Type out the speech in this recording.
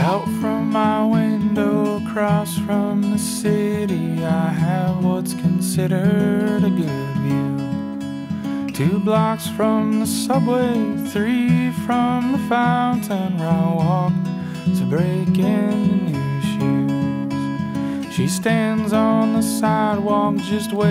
Out from my window, across from the city, I have what's considered a good view. Two blocks from the subway, three from the fountain, where I walk to break in new shoes. She stands on the sidewalk just waiting.